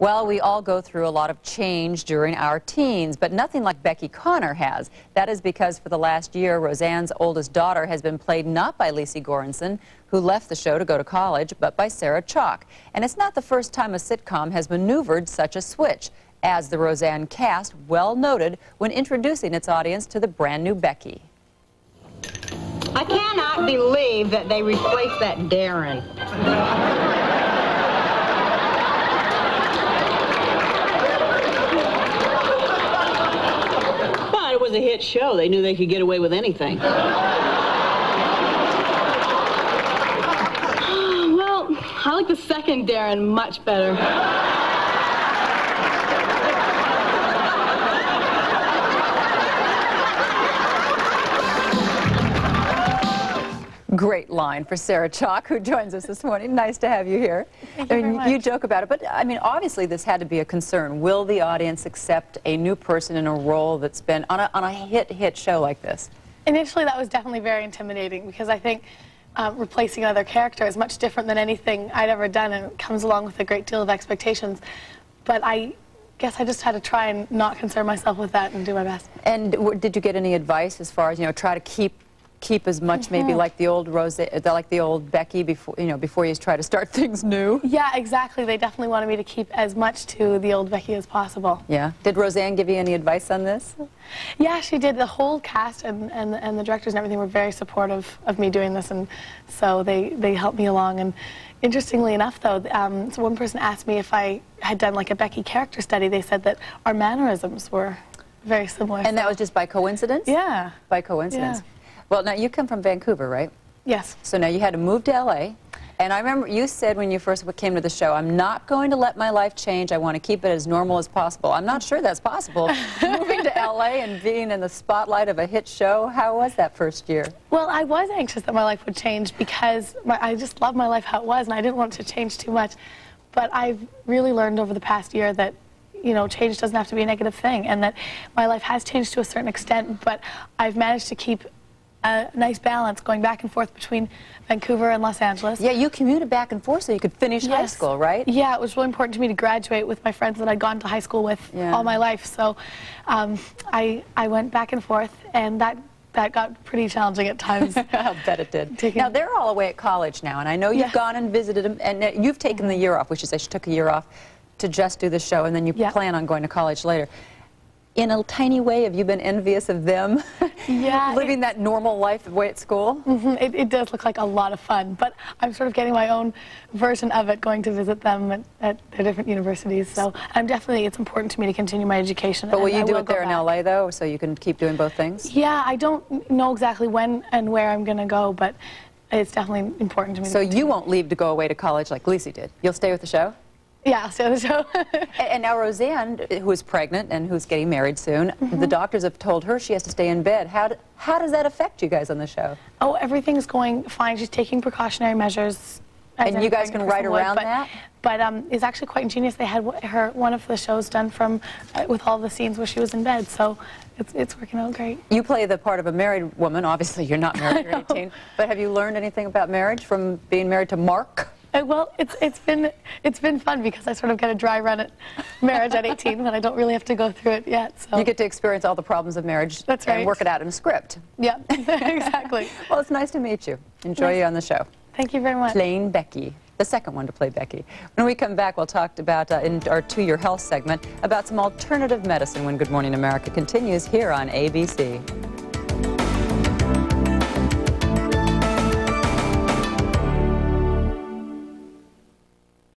Well, we all go through a lot of change during our teens, but nothing like Becky Conner has. That is because for the last year, Roseanne's oldest daughter has been played not by Lecy Goranson, who left the show to go to college, but by Sarah Chalke. And it's not the first time a sitcom has maneuvered such a switch, as the Roseanne cast well noted when introducing its audience to the brand new Becky. I cannot believe that they replaced that Darrin. But it was a hit show. They knew they could get away with anything. Oh, well, I like the second Darrin much better. Great line for Sarah Chalke, who joins us this morning. Nice to have you here. Thank you I mean, much. you joke about it, but I mean, obviously this had to be a concern. Will the audience accept a new person in a role that's been on a, on a hit hit show like this? Initially, that was definitely very intimidating because I think um, replacing another character is much different than anything I'd ever done, and it comes along with a great deal of expectations. But I guess I just had to try and not concern myself with that and do my best. And w- did you get any advice as far as you know, try to keep keep as much maybe Mm-hmm. like the old Rose, uh, like the old Becky before you know before you try to start things new? Yeah, exactly. They definitely wanted me to keep as much to the old Becky as possible. Yeah. Did Roseanne give you any advice on this? Yeah, she did. The whole cast and, and, and the directors and everything were very supportive of me doing this, and so they, they helped me along. And interestingly enough, though, um, so one person asked me if I had done like a Becky character study. They said that our mannerisms were very similar. And that was just by coincidence? yeah, By coincidence. Yeah. Well, now you come from Vancouver, right? yes. So now you had to move to LA. And I remember you said when you first came to the show, I'm not going to let my life change. I want to keep it as normal as possible. I'm not sure that's possible. Moving to LA and being in the spotlight of a hit show, how was that first year? Well, I was anxious that my life would change because my, I just loved my life how it was, and I didn't want it to change too much. But I've really learned over the past year that, you know, change doesn't have to be a negative thing, and that my life has changed to a certain extent, but I've managed to keep a nice balance going back and forth between Vancouver and Los Angeles. Yeah, you commuted back and forth so you could finish high school, right? Yeah, it was really important to me to graduate with my friends that I'd gone to high school with Yeah. all my life. So um, I, I went back and forth, and that, that got pretty challenging at times. I'll bet it did. Taking- Now, they're all away at college now, and I know you've gone and visited them, and uh, you've taken the year off, which is, I took a year off to just do the show, and then you plan on going to college later. In a tiny way, have you been envious of them? Yeah, Living that normal life away at school? Mhm, It, it does look like a lot of fun, but I'm sort of getting my own version of it, going to visit them at, at their different universities. So I'm definitely, it's important to me to continue my education. But will you do it there in. LA, though, so you can keep doing both things? Yeah, I don't know exactly when and where I'm going to go, but it's definitely important to me. So to you won't leave to go away to college like Lecy did. You'll stay with the show? Yeah, I'll stay on the show. And, now Roseanne, who is pregnant and who's getting married soon, Mm-hmm. the doctors have told her she has to stay in bed. How, how does that affect you guys on the show? oh, everything's going fine. She's taking precautionary measures. as And you guys can ride person would, around but, that? But um, it's actually quite ingenious. They had her one of the shows done from uh, with all the scenes where she was in bed, so it's it's working out great. You play the part of a married woman. Obviously, you're not married, you're 18. But have you learned anything about marriage from being married to Mark? Uh, well, it's it's been it's been fun because I sort of get a dry run at marriage at 18, but I don't really have to go through it yet. So You get to experience all the problems of marriage. That's and work it out in a script. yeah, exactly. Well, it's nice to meet you. Enjoy Nice. you on the show. Thank you very much. Playing Becky, the second one to play Becky. When we come back, we'll talk about, uh, in our To Your Health segment, about some alternative medicine when Good Morning America continues here on ABC.